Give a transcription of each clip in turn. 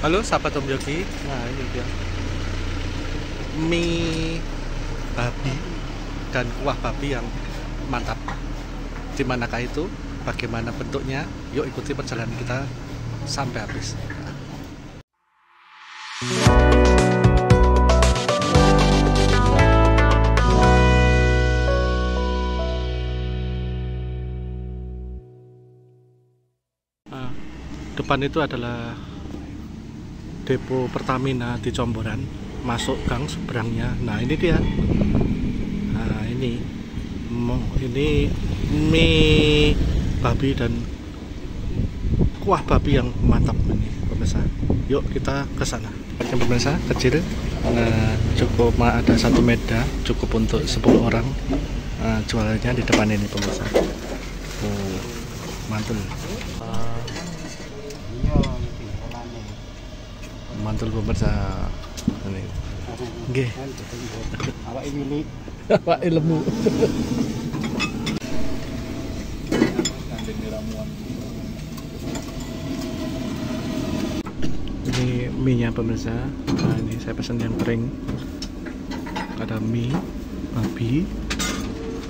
Halo sahabat Om Yogi Nah ini dia Mie babi dan kuah babi yang mantap Di manakah itu? Bagaimana bentuknya? Yuk ikuti perjalanan kita sampai habis Nah, depan itu adalah depo Pertamina di Comboran masuk gang seberangnya. Nah ini dia. Nah ini. Ini mie babi dan kuah babi yang mantap ini pemirsa. Yuk kita ke sana. Pemirsa kecil. Nah, cukup ada satu meja cukup untuk 10 orang. Nah, jualannya di depan ini pemirsa. Oh, mantul mantul pemirsa. Ini. Nggih. Awak ini Pak ilmu. ini mie nya pemirsa. Nah ini saya pesan yang kering. Ada mie babi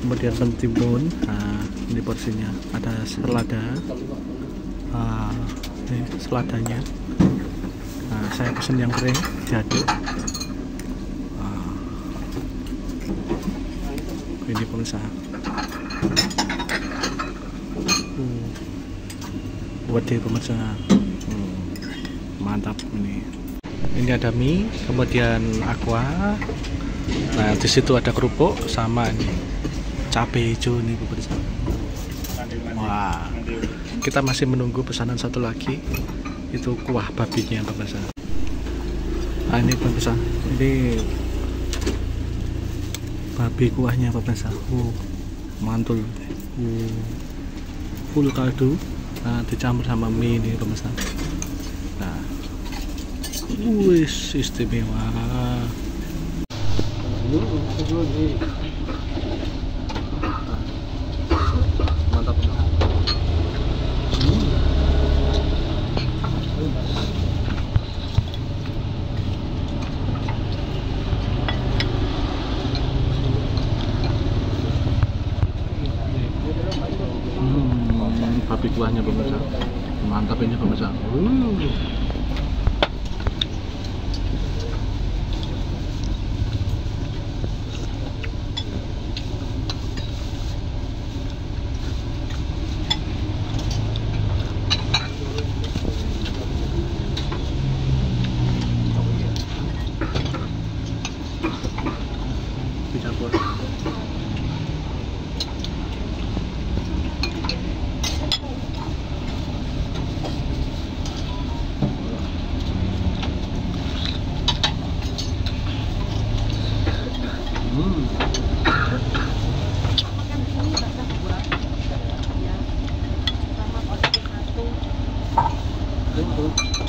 kemudian mentimun. Nah ini porsinya. Ada selada. Ah, ini seladanya. nah saya pesan yang kering diaduk Ah. ini uh, buat dia pemirsa. Hmm, mantap ini. Ini ada mie kemudian aqua. Nah di situ ada kerupuk sama ini. Cabai hijau nih pemirsa. Wah. Kita masih menunggu pesanan satu lagi. Itu kuah babinya pemirsa nah ini pemirsa. Ini babi kuahnya pemirsa. Uh, mantul. Uh, full kaldu. Nah dicampur sama mie ini pemirsa. Nah. Wis istimewa mantap Babi kuahnya pemirsa. Mantap ini pemirsa. Uh.